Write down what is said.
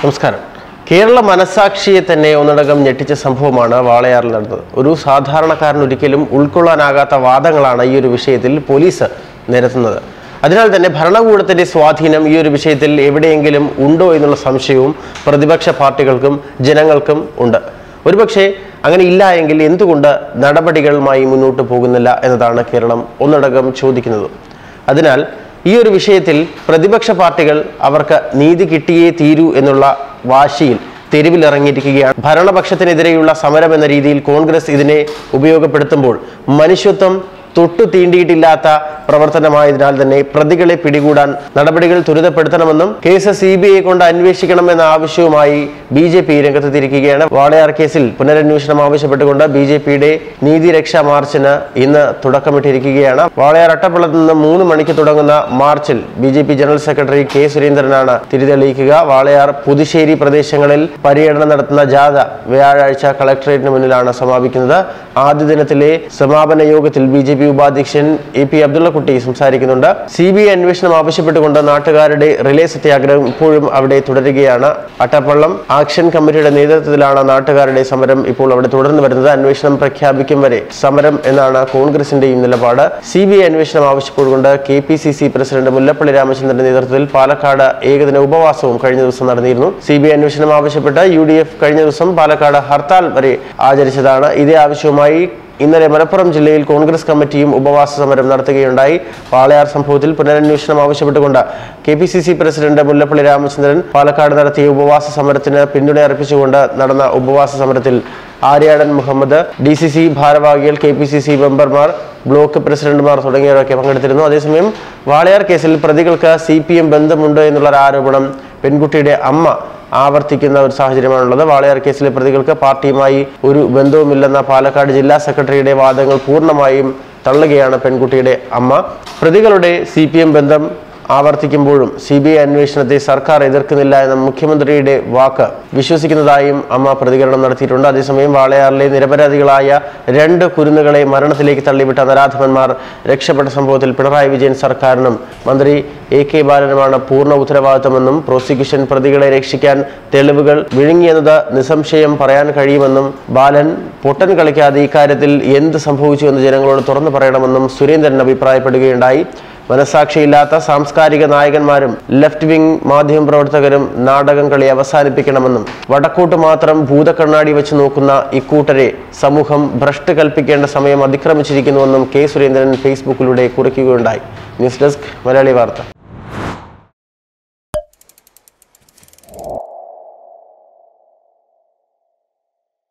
നമസ്കാരം. കേരള മനസാക്ഷിയെ തന്നെ ഒന്നടങ്കം ഞെട്ടിച്ച സംഭവമാണ് വാളയാറിൽ നടന്നത്. ഒരു സാധാരണക്കാരൻ ഒരിക്കലും ഉൾക്കൊള്ളാനാകാത്ത വാദങ്ങളാണ് ഈ ഒരു വിഷയത്തിൽ പോലീസ് നിരത്തുന്നത്. അതിനാൽ തന്നെ ഭരണകൂടത്തിന്റെ സ്വാധീനം ഈ ഒരു വിഷയത്തിൽ എവിടെയെങ്കിലും ഉണ്ടോ എന്നുള്ള സംശയവും പ്രതിപക്ഷ പാർട്ടികൾക്കും ജനങ്ങൾക്കും ഉണ്ട്. ഒരുപക്ഷെ അങ്ങനെ ഇല്ല എങ്കിൽ എന്തുകൊണ്ട് നടപടികളുമായി മുന്നോട്ട് പോകുന്നില്ല എന്നതാണ് കേരളം ഒന്നടങ്കം ചോദിക്കുന്നത്. അതിനാൽ ഈ ഒരു വിഷയത്തിൽ പ്രതിപക്ഷ പാർട്ടികൾ അവർക്ക് നീതി കിട്ടിയേ തീരൂ എന്നുള്ള വാശിയിൽ തെരുവിലിറങ്ങിയിരിക്കുകയാണ്. ഭരണപക്ഷത്തിനെതിരെയുള്ള സമരം എന്ന രീതിയിൽ കോൺഗ്രസ് ഇതിനെ ഉപയോഗപ്പെടുത്തുമ്പോൾ മനുഷ്യത്വം തൊട്ടു തീണ്ടിയിട്ടില്ലാത്ത പ്രവർത്തനമായതിനാൽ തന്നെ പ്രതികളെ പിടികൂടാൻ നടപടികൾ ത്വരിതപ്പെടുത്തണമെന്നും കേസ് സി ബി ഐ കൊണ്ട് അന്വേഷിക്കണമെന്ന ആവശ്യവുമായി ബി ജെ പി രംഗത്തെത്തിയിരിക്കുകയാണ്. വാളയാർ കേസിൽ പുനരന്വേഷണം ആവശ്യപ്പെട്ടുകൊണ്ട് ബി ജെ പിയുടെ നീതി രക്ഷാ മാർച്ചിന് ഇന്ന് തുടക്കമിട്ടിരിക്കുകയാണ്. വാളയാർ അട്ടപ്പള്ളത്ത് നിന്ന് മൂന്ന് മണിക്ക് തുടങ്ങുന്ന മാർച്ചിൽ B J P general secretary K സുരേന്ദ്രനാണ് തിരിതെളിയിക്കുക. വാളയാർ പുതുശ്ശേരി പ്രദേശങ്ങളിൽ പര്യടനം നടത്തുന്ന ജാഥ വ്യാഴാഴ്ച കളക്ടറേറ്റിന് മുന്നിലാണ് സമാപിക്കുന്നത്. ആദ്യ ദിനത്തിലെ സമാപന യോഗത്തിൽ ബി ജെ പി ഉപാധ്യക്ഷൻ എ പി അബ്ദുള്ളക്കുട്ടി സംസാരിക്കുന്നുണ്ട്. സി ബി ഐ അന്വേഷണം ആവശ്യപ്പെട്ടുകൊണ്ട് നാട്ടുകാരുടെ റിലേ സത്യാഗ്രഹം ഇപ്പോഴും അവിടെ തുടരുകയാണ്. അട്ടപ്പള്ളം ആക്ഷൻ കമ്മിറ്റിയുടെ നേതൃത്വത്തിലാണ് നാട്ടുകാരുടെ സമരം ഇപ്പോൾ അവിടെ തുടർന്നു വരുന്നത്. അന്വേഷണം പ്രഖ്യാപിക്കും വരെ സമരം എന്നാണ് കോൺഗ്രസിന്റെയും നിലപാട്. സി ബി ഐ അന്വേഷണം ആവശ്യപ്പെട്ടുകൊണ്ട് K P C C president Mullappally രാമചന്ദ്രന്റെ നേതൃത്വത്തിൽ പാലക്കാട് ഏകദിന ഉപവാസവും കഴിഞ്ഞ ദിവസം നടന്നിരുന്നു. സി ബി ഐ അന്വേഷണം ആവശ്യപ്പെട്ട് യു ഡി എഫ് കഴിഞ്ഞ ദിവസം പാലക്കാട് ഹർത്താൽ വരെ ആചരിച്ചതാണ്. ഇതേ ആവശ്യവുമായി ഇന്നലെ മലപ്പുറം ജില്ലയിൽ കോൺഗ്രസ് കമ്മിറ്റിയും ഉപവാസ സമരം നടത്തുകയുണ്ടായി. വാളയാർ സംഭവത്തിൽ പുനരന്വേഷണം ആവശ്യപ്പെട്ടുകൊണ്ട് K P C C president Mullappally Ramachandran Palakkad നടത്തിയ ഉപവാസ സമരത്തിന് പിന്തുണ അർപ്പിച്ചുകൊണ്ട് നടന്ന ഉപവാസ സമരത്തിൽ Aryadan Muhammad D C C ഭാരവാഹികൾ കെ പി സി സി മെമ്പർമാർ ബ്ലോക്ക് പ്രസിഡന്റുമാർ തുടങ്ങിയവരൊക്കെ പങ്കെടുത്തിരുന്നു. അതേസമയം വാളയാർ കേസിൽ പ്രതികൾക്ക് സി പി എം ബന്ധമുണ്ട് എന്നുള്ളൊരു ആരോപണം പെൺകുട്ടിയുടെ അമ്മ ആവർത്തിക്കുന്ന ഒരു സാഹചര്യമാണുള്ളത്. വാളയാർ കേസിലെ പ്രതികൾക്ക് പാർട്ടിയുമായി ഒരു ബന്ധവുമില്ലെന്ന പാലക്കാട് ജില്ലാ സെക്രട്ടറിയുടെ വാദങ്ങൾ പൂർണമായും തള്ളുകയാണ് പെൺകുട്ടിയുടെ അമ്മ. പ്രതികളുടെ സി ബന്ധം ആവർത്തിക്കുമ്പോഴും സി ബി ഐ അന്വേഷണത്തെ സർക്കാർ എതിർക്കുന്നില്ല എന്ന മുഖ്യമന്ത്രിയുടെ വാക്ക് വിശ്വസിക്കുന്നതായും അമ്മ പ്രതികരണം നടത്തിയിട്ടുണ്ട്. അതേസമയം വാളയാറിലെ നിരപരാധികളായ രണ്ട് കുരുന്നുകളെ മരണത്തിലേക്ക് തള്ളിവിട്ട നരാധമന്മാർ രക്ഷപ്പെട്ട സംഭവത്തിൽ പിണറായി വിജയൻ സർക്കാരിനും മന്ത്രി എ കെ ബാലനുമാണ് പൂർണ ഉത്തരവാദിത്തമെന്നും പ്രോസിക്യൂഷൻ പ്രതികളെ രക്ഷിക്കാൻ തെളിവുകൾ വിഴുങ്ങിയെന്നത് നിസ്സംശയം പറയാൻ കഴിയുമെന്നും ബാലൻ പൊട്ടൻ കളിക്കാതെ ഇക്കാര്യത്തിൽ എന്ത് സംഭവിച്ചു എന്ന് ജനങ്ങളോട് തുറന്നു പറയണമെന്നും സുരേന്ദ്രൻ അഭിപ്രായപ്പെടുകയുണ്ടായി. മനസാക്ഷിയില്ലാത്ത സാംസ്കാരിക നായകന്മാരും ലെഫ്റ്റ് വിംഗ് മാധ്യമ പ്രവർത്തകരും നാടകം കളി അവസാനിപ്പിക്കണമെന്നും വടക്കോട്ട് മാത്രം ഭൂതക്കണ്ണാടി വെച്ച് നോക്കുന്ന ഇക്കൂട്ടരെ സമൂഹം ഭ്രഷ്ട് കൽപ്പിക്കേണ്ട സമയം അതിക്രമിച്ചിരിക്കുന്നുവെന്നും കെ സുരേന്ദ്രൻ ഫേസ്ബുക്കിലൂടെ കുറിക്കുകയുണ്ടായി. ന്യൂസ് ഡെസ്ക് മലയാളി വാർത്ത.